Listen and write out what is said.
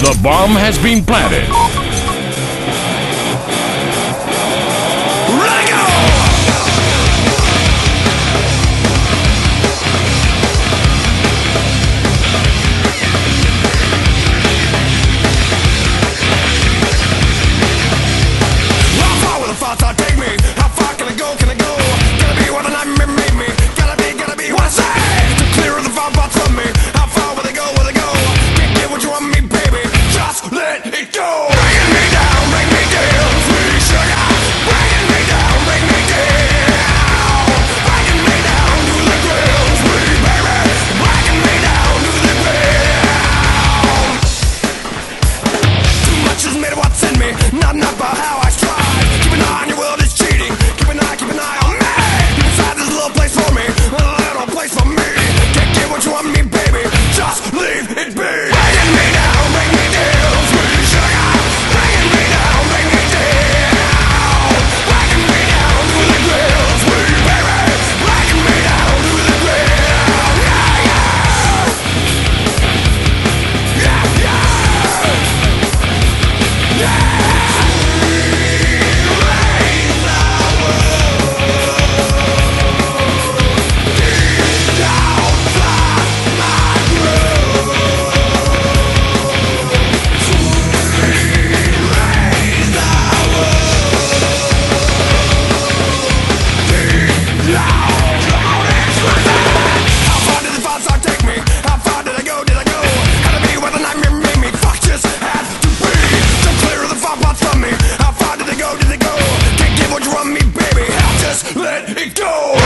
The bomb has been planted. never Let it go!